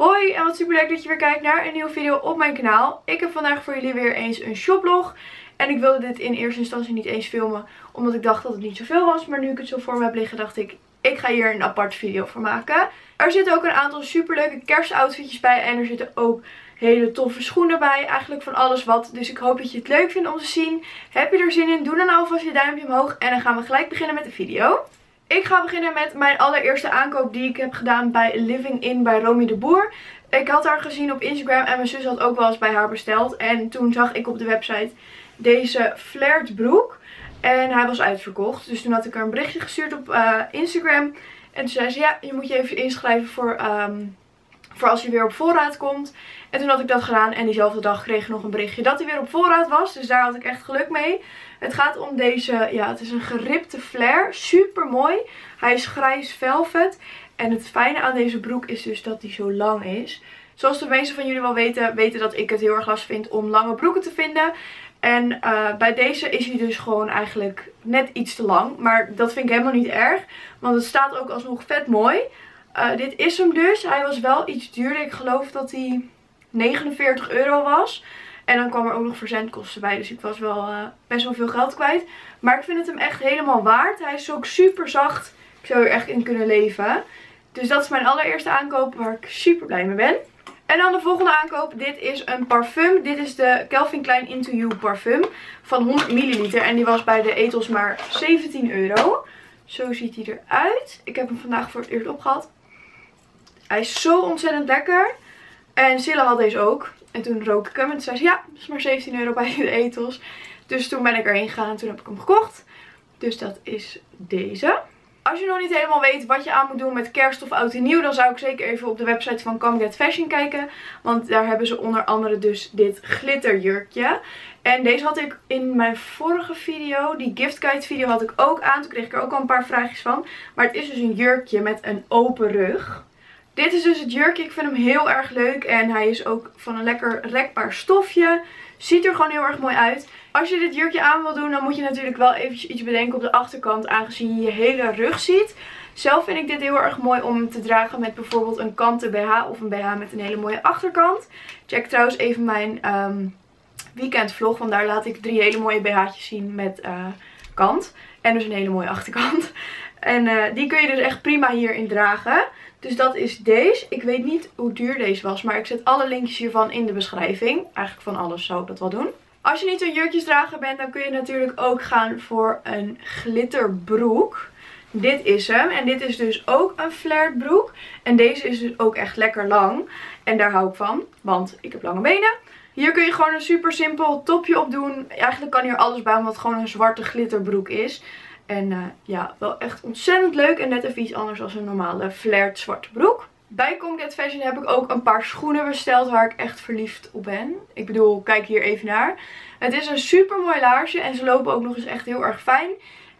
Hoi en wat super leuk dat je weer kijkt naar een nieuwe video op mijn kanaal. Ik heb vandaag voor jullie weer eens een shoplog. En ik wilde dit in eerste instantie niet eens filmen, omdat ik dacht dat het niet zoveel was. Maar nu ik het zo voor me heb liggen, dacht ik, ik ga hier een apart video voor maken. Er zitten ook een aantal super leuke kerstoutfitjes bij en er zitten ook hele toffe schoenen bij. Eigenlijk van alles wat. Dus ik hoop dat je het leuk vindt om te zien. Heb je er zin in? Doe dan alvast je duimpje omhoog en dan gaan we gelijk beginnen met de video. Ik ga beginnen met mijn allereerste aankoop die ik heb gedaan bij Living In bij Romy de Boer. Ik had haar gezien op Instagram en mijn zus had ook wel eens bij haar besteld. En toen zag ik op de website deze flared broek. En hij was uitverkocht. Dus toen had ik haar een berichtje gestuurd op uh, Instagram. En toen zei ze, ja, je moet je even inschrijven voor, um, voor als je weer op voorraad komt. En toen had ik dat gedaan en diezelfde dag kreeg ik nog een berichtje dat hij weer op voorraad was. Dus daar had ik echt geluk mee. Het gaat om deze, ja het is een geripte flare. Super mooi. Hij is grijs velvet. En het fijne aan deze broek is dus dat hij zo lang is. Zoals de meeste van jullie wel weten, weten dat ik het heel erg lastig vind om lange broeken te vinden. En uh, bij deze is hij dus gewoon eigenlijk net iets te lang. Maar dat vind ik helemaal niet erg. Want het staat ook alsnog vet mooi. Uh, dit is hem dus. Hij was wel iets duurder. Ik geloof dat hij 49 euro was. En dan kwam er ook nog verzendkosten bij. Dus ik was wel uh, best wel veel geld kwijt. Maar ik vind het hem echt helemaal waard. Hij is ook super zacht. Ik zou er echt in kunnen leven. Dus dat is mijn allereerste aankoop waar ik super blij mee ben. En dan de volgende aankoop. Dit is een parfum. Dit is de Calvin Klein Into You parfum. Van 100 milliliter. En die was bij de Ethos maar 17 euro. Zo ziet hij eruit. Ik heb hem vandaag voor het eerst opgehad. Hij is zo ontzettend lekker. En Silla had deze ook. En toen rook ik hem. En zei ze, ja, dat is maar 17 euro bij de Ethos. Dus toen ben ik erheen gegaan en toen heb ik hem gekocht. Dus dat is deze. Als je nog niet helemaal weet wat je aan moet doen met kerst of oud en nieuw, dan zou ik zeker even op de website van Come Get Fashion kijken. Want daar hebben ze onder andere dus dit glitterjurkje. En deze had ik in mijn vorige video, die gift guide video had ik ook aan. Toen kreeg ik er ook al een paar vraagjes van. Maar het is dus een jurkje met een open rug. Dit is dus het jurkje. Ik vind hem heel erg leuk. En hij is ook van een lekker rekbaar stofje. Ziet er gewoon heel erg mooi uit. Als je dit jurkje aan wil doen, dan moet je natuurlijk wel eventjes iets bedenken op de achterkant. Aangezien je je hele rug ziet. Zelf vind ik dit heel erg mooi om te dragen met bijvoorbeeld een kanten BH of een BH met een hele mooie achterkant. Check trouwens even mijn um, weekendvlog, want daar laat ik drie hele mooie BH'tjes zien met uh, kant. En dus een hele mooie achterkant. En uh, die kun je dus echt prima hierin dragen. Dus dat is deze. Ik weet niet hoe duur deze was, maar ik zet alle linkjes hiervan in de beschrijving. Eigenlijk van alles zou ik dat wel doen. Als je niet een jurkjesdrager bent, dan kun je natuurlijk ook gaan voor een glitterbroek. Dit is hem. En dit is dus ook een flared broek. En deze is dus ook echt lekker lang. En daar hou ik van, want ik heb lange benen. Hier kun je gewoon een super simpel topje op doen. Eigenlijk kan hier alles bij, omdat het gewoon een zwarte glitterbroek is. En uh, ja, wel echt ontzettend leuk. En net even iets anders dan een normale flared zwarte broek. Bij Comcat Fashion heb ik ook een paar schoenen besteld waar ik echt verliefd op ben. Ik bedoel, kijk hier even naar. Het is een super mooi laarsje en ze lopen ook nog eens echt heel erg fijn.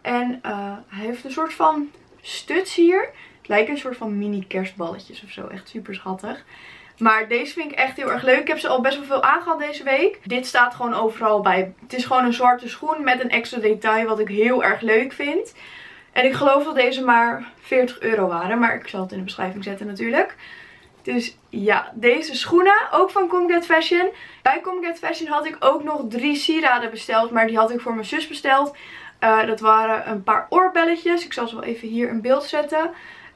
En uh, hij heeft een soort van stuts hier. Het lijkt een soort van mini kerstballetjes of zo. Echt super schattig. Maar deze vind ik echt heel erg leuk. Ik heb ze al best wel veel aangehad deze week. Dit staat gewoon overal bij. Het is gewoon een zwarte schoen met een extra detail wat ik heel erg leuk vind. En ik geloof dat deze maar 40 euro waren. Maar ik zal het in de beschrijving zetten natuurlijk. Dus ja, deze schoenen, ook van Comcat Fashion. Bij Comcat Fashion had ik ook nog drie sieraden besteld. Maar die had ik voor mijn zus besteld. Uh, dat waren een paar oorbelletjes. Ik zal ze wel even hier in beeld zetten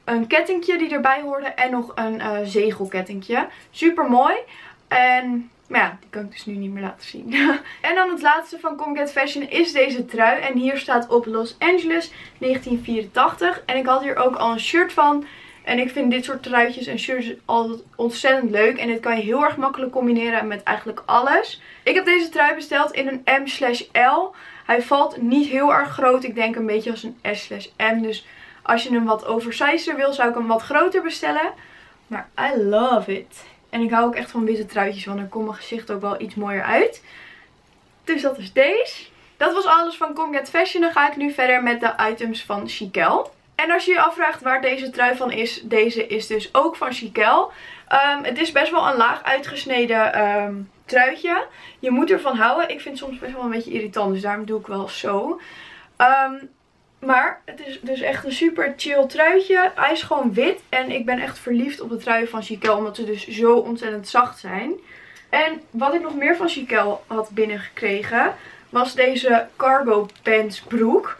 een kettingje die erbij hoorde en nog een uh, zegelkettingje. Super mooi. En maar ja, die kan ik dus nu niet meer laten zien. en dan het laatste van Comcat Fashion is deze trui. En hier staat op Los Angeles 1984. En ik had hier ook al een shirt van. En ik vind dit soort truitjes en shirts altijd ontzettend leuk. En dit kan je heel erg makkelijk combineren met eigenlijk alles. Ik heb deze trui besteld in een M/L. Hij valt niet heel erg groot. Ik denk een beetje als een S/M. Dus als je hem wat oversizer wil, zou ik hem wat groter bestellen. Maar I love it. En ik hou ook echt van witte truitjes, want dan komt mijn gezicht ook wel iets mooier uit. Dus dat is deze. Dat was alles van Comcat Fashion. Dan ga ik nu verder met de items van Chiquel. En als je je afvraagt waar deze trui van is, deze is dus ook van Chiquel. Um, het is best wel een laag uitgesneden um, truitje. Je moet ervan houden. Ik vind het soms best wel een beetje irritant, dus daarom doe ik wel zo. Um, Maar het is dus echt een super chill truitje. Hij is gewoon wit. En ik ben echt verliefd op de truien van Chiquel. Omdat ze dus zo ontzettend zacht zijn. En wat ik nog meer van Chiquel had binnengekregen. Was deze cargo pants broek.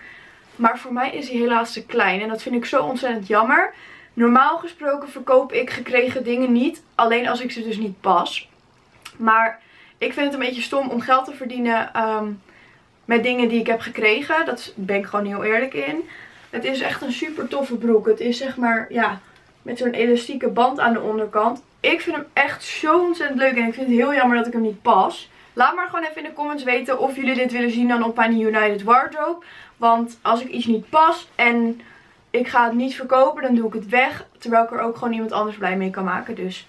Maar voor mij is hij helaas te klein. En dat vind ik zo ontzettend jammer. Normaal gesproken verkoop ik gekregen dingen niet. Alleen als ik ze dus niet pas. Maar ik vind het een beetje stom om geld te verdienen ehm, met dingen die ik heb gekregen. Dat ben ik gewoon heel eerlijk in. Het is echt een super toffe broek. Het is zeg maar, ja, met zo'n elastieke band aan de onderkant. Ik vind hem echt zo ontzettend leuk. En ik vind het heel jammer dat ik hem niet pas. Laat maar gewoon even in de comments weten of jullie dit willen zien dan op mijn United Wardrobe. Want als ik iets niet pas en ik ga het niet verkopen, dan doe ik het weg. Terwijl ik er ook gewoon iemand anders blij mee kan maken. Dus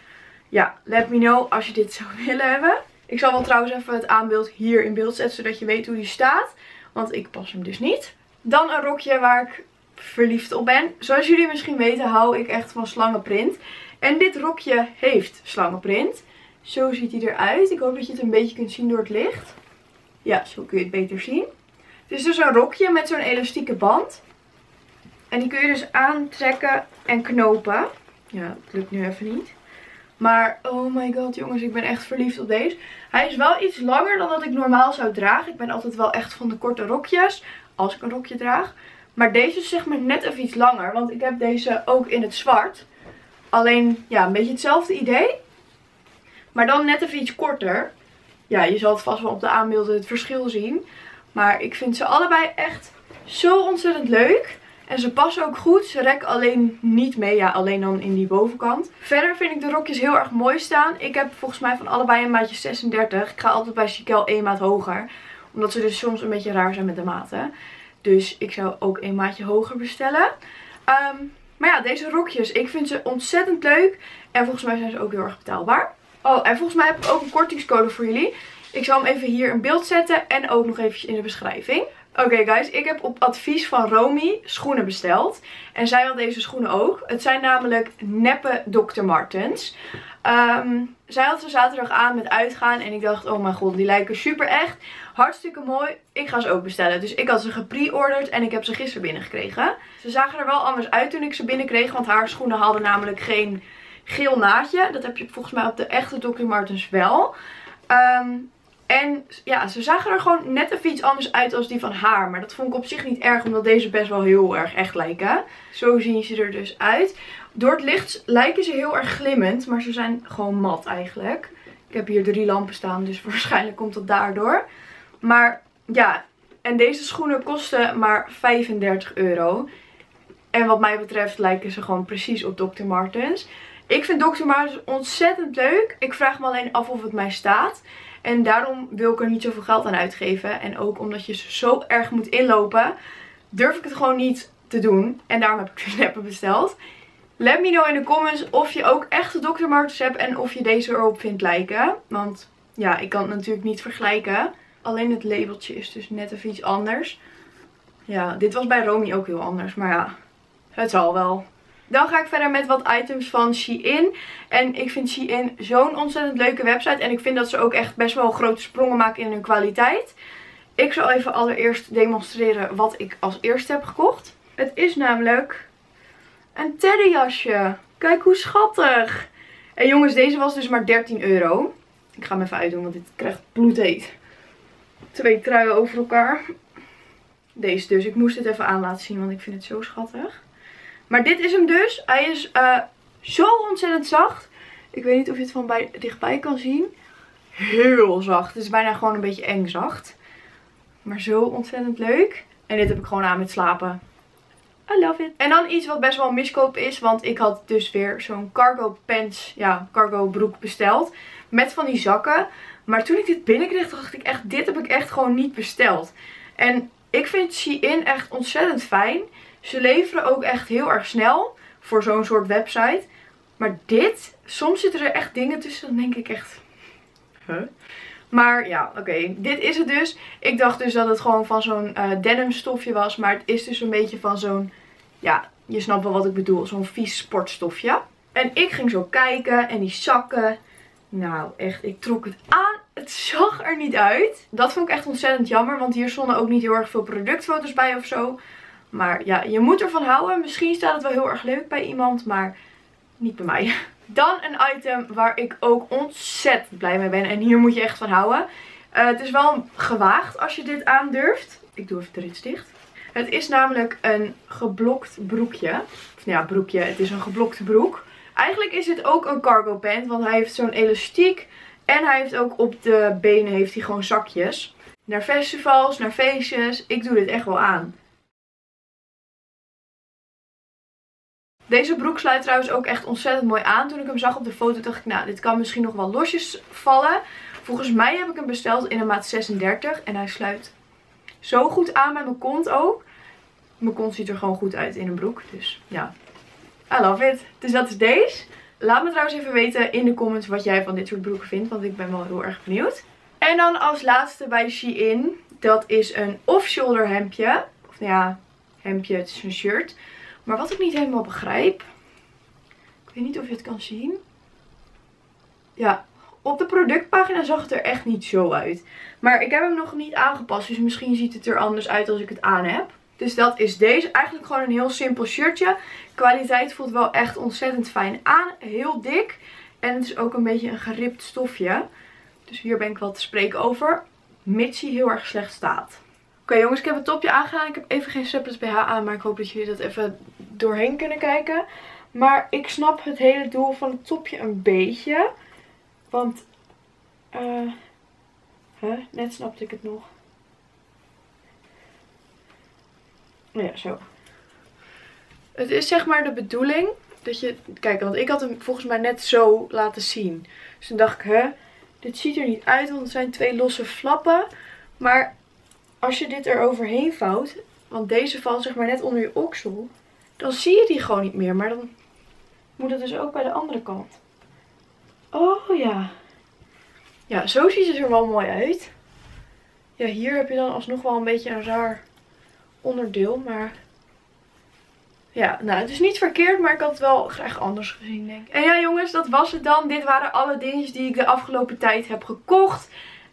ja, let me know als je dit zou willen hebben. Ik zal wel trouwens even het aanbeeld hier in beeld zetten, zodat je weet hoe die staat. Want ik pas hem dus niet. Dan een rokje waar ik verliefd op ben. Zoals jullie misschien weten hou ik echt van slangenprint. En dit rokje heeft slangenprint. Zo ziet hij eruit. Ik hoop dat je het een beetje kunt zien door het licht. Ja, zo kun je het beter zien. Het is dus een rokje met zo'n elastieke band. En die kun je dus aantrekken en knopen. Ja, het lukt nu even niet. Maar oh my god jongens, ik ben echt verliefd op deze. Hij is wel iets langer dan dat ik normaal zou dragen. Ik ben altijd wel echt van de korte rokjes. Als ik een rokje draag. Maar deze is zeg maar net even iets langer. Want ik heb deze ook in het zwart. Alleen ja, een beetje hetzelfde idee. Maar dan net even iets korter. Ja, je zal het vast wel op de aanbeelden het verschil zien. Maar ik vind ze allebei echt zo ontzettend leuk. En ze passen ook goed. Ze rekken alleen niet mee. Ja, alleen dan in die bovenkant. Verder vind ik de rokjes heel erg mooi staan. Ik heb volgens mij van allebei een maatje 36. Ik ga altijd bij Chiquel één maat hoger. Omdat ze dus soms een beetje raar zijn met de maten. Dus ik zou ook een maatje hoger bestellen. Ehm, maar ja, deze rokjes. Ik vind ze ontzettend leuk. En volgens mij zijn ze ook heel erg betaalbaar. Oh, en volgens mij heb ik ook een kortingscode voor jullie. Ik zal hem even hier in beeld zetten. En ook nog eventjes in de beschrijving. Oké guys, ik heb op advies van Romy schoenen besteld. En zij had deze schoenen ook. Het zijn namelijk neppe Dr. Martens. Um, zij had ze zaterdag aan met uitgaan. En ik dacht, oh mijn god, die lijken super echt. Hartstikke mooi. Ik ga ze ook bestellen. Dus ik had ze gepre-orderd en ik heb ze gisteren binnengekregen. Ze zagen er wel anders uit toen ik ze binnenkreeg. Want haar schoenen hadden namelijk geen geel naadje. Dat heb je volgens mij op de echte Dr. Martens wel. Um, en ja, ze zagen er gewoon net even iets anders uit als die van haar. Maar dat vond ik op zich niet erg, omdat deze best wel heel erg echt lijken. Zo zien ze er dus uit. Door het licht lijken ze heel erg glimmend, maar ze zijn gewoon mat eigenlijk. Ik heb hier drie lampen staan, dus waarschijnlijk komt dat daardoor. Maar ja, en deze schoenen kosten maar 35 euro. En wat mij betreft lijken ze gewoon precies op Dr. Martens. Ik vind Dr. Martens ontzettend leuk. Ik vraag me alleen af of het mij staat. En daarom wil ik er niet zoveel geld aan uitgeven. En ook omdat je zo erg moet inlopen, durf ik het gewoon niet te doen. En daarom heb ik de snappen besteld. Let me know in de comments of je ook echte Dr. Martens hebt en of je deze erop vindt lijken. Want ja, ik kan het natuurlijk niet vergelijken. Alleen het labeltje is dus net even iets anders. Ja, dit was bij Romy ook heel anders. Maar ja, het zal wel. Dan ga ik verder met wat items van Shein. En ik vind Shein zo'n ontzettend leuke website. En ik vind dat ze ook echt best wel grote sprongen maken in hun kwaliteit. Ik zal even allereerst demonstreren wat ik als eerste heb gekocht. Het is namelijk een teddyjasje. Kijk hoe schattig. En jongens, deze was dus maar 13 euro. Ik ga hem even uitdoen, want dit krijgt bloedheet. Twee truien over elkaar. Deze dus. Ik moest het even aan laten zien, want ik vind het zo schattig. Maar dit is hem dus. Hij is uh, zo ontzettend zacht. Ik weet niet of je het van bij, dichtbij kan zien. Heel zacht. Het is bijna gewoon een beetje eng zacht. Maar zo ontzettend leuk. En dit heb ik gewoon aan met slapen. I love it. En dan iets wat best wel miskoop is. Want ik had dus weer zo'n cargo pants, ja, cargo broek besteld. Met van die zakken. Maar toen ik dit binnenkreeg dacht ik echt, dit heb ik echt gewoon niet besteld. En ik vind Shein echt ontzettend fijn. Ze leveren ook echt heel erg snel voor zo'n soort website. Maar dit, soms zitten er echt dingen tussen, dan denk ik echt... Huh? Maar ja, oké. Dit is het dus. Ik dacht dus dat het gewoon van zo'n uh, denim stofje was. Maar het is dus een beetje van zo'n... Ja, je snapt wel wat ik bedoel. Zo'n vies sportstofje. En ik ging zo kijken. En die zakken. Nou, echt. Ik trok het aan. Het zag er niet uit. Dat vond ik echt ontzettend jammer. Want hier stonden ook niet heel erg veel productfoto's bij of zo. Maar ja, je moet ervan houden. Misschien staat het wel heel erg leuk bij iemand, maar niet bij mij. Dan een item waar ik ook ontzettend blij mee ben. En hier moet je echt van houden. Uh, het is wel gewaagd als je dit aandurft. Ik doe even de rits dicht. Het is namelijk een geblokt broekje. Of nou ja, broekje. Het is een geblokte broek. Eigenlijk is het ook een cargo pant. Want hij heeft zo'n elastiek. En hij heeft ook op de benen heeft hij gewoon zakjes. Naar festivals, naar feestjes. Ik doe dit echt wel aan. Deze broek sluit trouwens ook echt ontzettend mooi aan. Toen ik hem zag op de foto dacht ik, nou, dit kan misschien nog wel losjes vallen. Volgens mij heb ik hem besteld in een maat 36. En hij sluit zo goed aan met mijn kont ook. Mijn kont ziet er gewoon goed uit in een broek. Dus ja, I love it. Dus dat is deze. Laat me trouwens even weten in de comments wat jij van dit soort broeken vindt. Want ik ben wel heel erg benieuwd. En dan als laatste bij Shein. Dat is een off-shoulder hemdje. Of nou ja, hemdje, het is een shirt. Maar wat ik niet helemaal begrijp. Ik weet niet of je het kan zien. Ja, op de productpagina zag het er echt niet zo uit. Maar ik heb hem nog niet aangepast. Dus misschien ziet het er anders uit als ik het aan heb. Dus dat is deze. Eigenlijk gewoon een heel simpel shirtje. Kwaliteit voelt wel echt ontzettend fijn aan. Heel dik. En het is ook een beetje een geript stofje. Dus hier ben ik wel te spreken over. Mits hij heel erg slecht staat. Oké jongens, ik heb het topje aangedaan. Ik heb even geen strapless BH aan, maar ik hoop dat jullie dat even doorheen kunnen kijken. Maar ik snap het hele doel van het topje een beetje. Want, huh? net snapte ik het nog. Oh ja, zo. Het is zeg maar de bedoeling dat je... Kijk, want ik had hem volgens mij net zo laten zien. Dus toen dacht ik, hè, dit ziet er niet uit, want het zijn twee losse flappen. Maar als je dit er overheen vouwt, want deze valt zeg maar net onder je oksel, dan zie je die gewoon niet meer. Maar dan moet het dus ook bij de andere kant. Oh ja. Ja, zo ziet het er wel mooi uit. Ja, hier heb je dan alsnog wel een beetje een raar onderdeel, maar... Ja, nou, het is niet verkeerd, maar ik had het wel graag anders gezien, denk ik. En ja, jongens, dat was het dan. Dit waren alle dingetjes die ik de afgelopen tijd heb gekocht.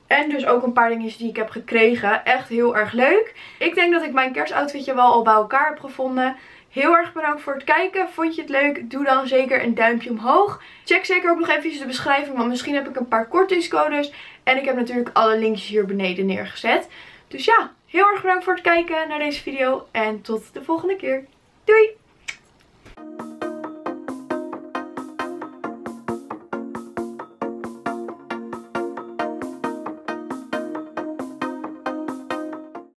En dus ook een paar dingetjes die ik heb gekregen. Echt heel erg leuk. Ik denk dat ik mijn kerstoutfitje wel al bij elkaar heb gevonden. Heel erg bedankt voor het kijken. Vond je het leuk? Doe dan zeker een duimpje omhoog. Check zeker ook nog even de beschrijving, want misschien heb ik een paar kortingscodes. En ik heb natuurlijk alle linkjes hier beneden neergezet. Dus ja, heel erg bedankt voor het kijken naar deze video. En tot de volgende keer. Doei!